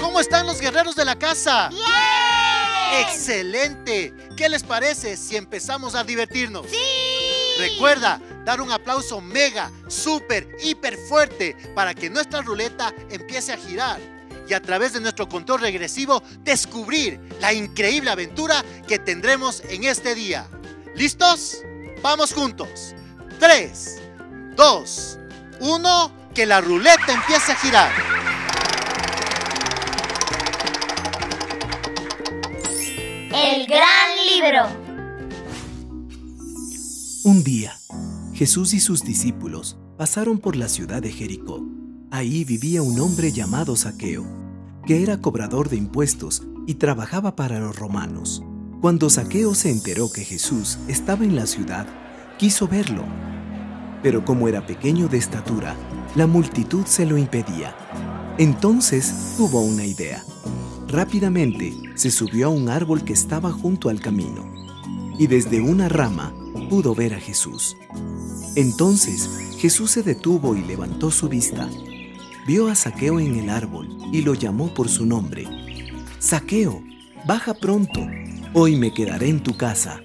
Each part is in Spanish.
¿Cómo están los guerreros de la casa? ¡Bien! ¡Excelente! ¿Qué les parece si empezamos a divertirnos? ¡Sí! Recuerda dar un aplauso mega, súper, hiper fuerte para que nuestra ruleta empiece a girar y a través de nuestro control regresivo descubrir la increíble aventura que tendremos en este día. ¿Listos? Vamos juntos. 3, 2, 1, que la ruleta empiece a girar. El gran libro. Un día, Jesús y sus discípulos pasaron por la ciudad de Jericó. Ahí vivía un hombre llamado Saqueo, que era cobrador de impuestos y trabajaba para los romanos. Cuando Saqueo se enteró que Jesús estaba en la ciudad, quiso verlo. Pero como era pequeño de estatura, la multitud se lo impedía. Entonces tuvo una idea. Rápidamente se subió a un árbol que estaba junto al camino y desde una rama pudo ver a Jesús. Entonces Jesús se detuvo y levantó su vista. Vio a Saqueo en el árbol y lo llamó por su nombre. Saqueo, baja pronto, hoy me quedaré en tu casa.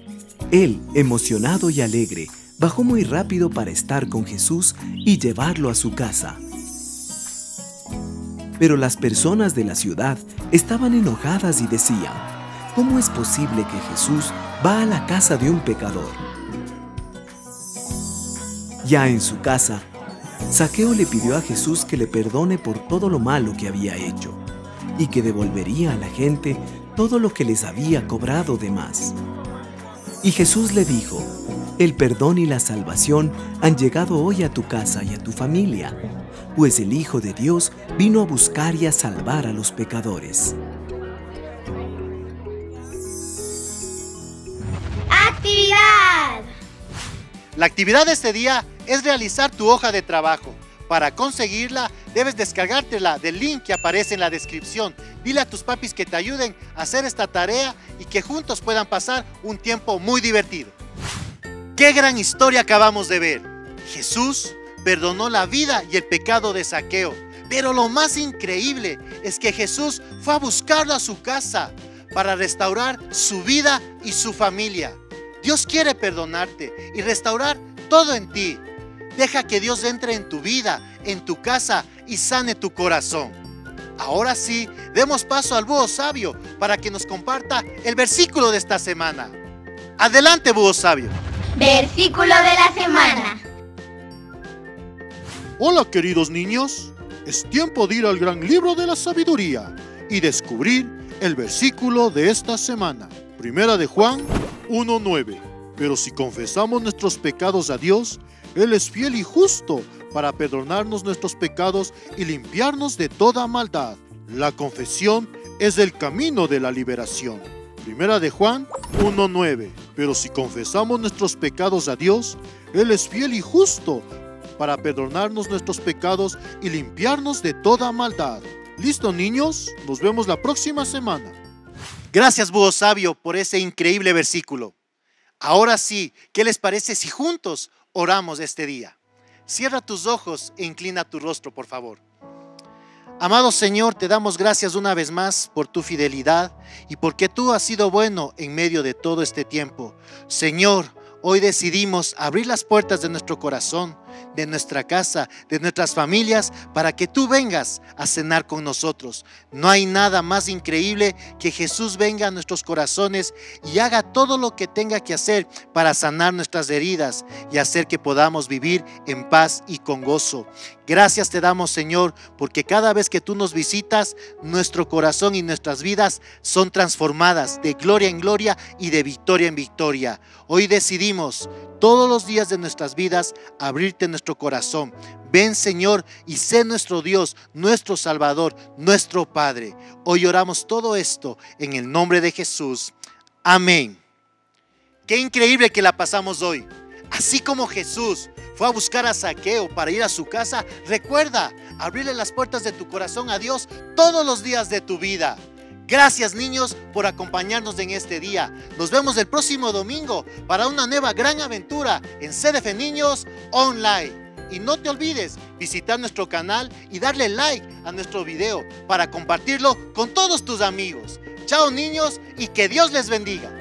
Él, emocionado y alegre, bajó muy rápido para estar con Jesús y llevarlo a su casa. Pero las personas de la ciudad estaban enojadas y decían, ¿cómo es posible que Jesús va a la casa de un pecador? Ya en su casa, Saqueo le pidió a Jesús que le perdone por todo lo malo que había hecho y que devolvería a la gente todo lo que les había cobrado de más. Y Jesús le dijo, el perdón y la salvación han llegado hoy a tu casa y a tu familia, pues el Hijo de Dios vino a buscar y a salvar a los pecadores. ¡Actividad! La actividad de este día es realizar tu hoja de trabajo. Para conseguirla, debes descargártela del link que aparece en la descripción. Dile a tus papis que te ayuden a hacer esta tarea y que juntos puedan pasar un tiempo muy divertido. ¡Qué gran historia acabamos de ver! Jesús perdonó la vida y el pecado de saqueo. Pero lo más increíble es que Jesús fue a buscarlo a su casa para restaurar su vida y su familia. Dios quiere perdonarte y restaurar todo en ti. Deja que Dios entre en tu vida, en tu casa y sane tu corazón. Ahora sí, demos paso al búho sabio para que nos comparta el versículo de esta semana. Adelante, búho sabio. Versículo de la semana. Hola queridos niños, es tiempo de ir al gran libro de la sabiduría y descubrir el versículo de esta semana. Primera de Juan 1.9. Pero si confesamos nuestros pecados a Dios, Él es fiel y justo para perdonarnos nuestros pecados y limpiarnos de toda maldad. La confesión es el camino de la liberación. Primera de Juan 1.9. Pero si confesamos nuestros pecados a Dios, Él es fiel y justo para perdonarnos nuestros pecados y limpiarnos de toda maldad. ¿Listo niños? Nos vemos la próxima semana. Gracias, búho sabio, por ese increíble versículo. Ahora sí, ¿qué les parece si juntos oramos este día? Cierra tus ojos e inclina tu rostro, por favor. Amado Señor, te damos gracias una vez más por tu fidelidad y porque tú has sido bueno en medio de todo este tiempo. Señor, hoy decidimos abrir las puertas de nuestro corazón de nuestra casa, de nuestras familias, para que tú vengas a cenar con nosotros. No hay nada más increíble que Jesús venga a nuestros corazones y haga todo lo que tenga que hacer para sanar nuestras heridas y hacer que podamos vivir en paz y con gozo. Gracias te damos, Señor, porque cada vez que tú nos visitas, nuestro corazón y nuestras vidas son transformadas de gloria en gloria y de victoria en victoria. Hoy decidimos todos los días de nuestras vidas abrirte nuestro corazón. Ven Señor y sé nuestro Dios, nuestro Salvador, nuestro Padre. Hoy oramos todo esto en el nombre de Jesús. Amén. Qué increíble que la pasamos hoy. Así como Jesús fue a buscar a Saqueo para ir a su casa, recuerda abrirle las puertas de tu corazón a Dios todos los días de tu vida. Gracias niños por acompañarnos en este día. Nos vemos el próximo domingo para una nueva gran aventura en CDF Niños Online. Y no te olvides visitar nuestro canal y darle like a nuestro video para compartirlo con todos tus amigos. Chao niños y que Dios les bendiga.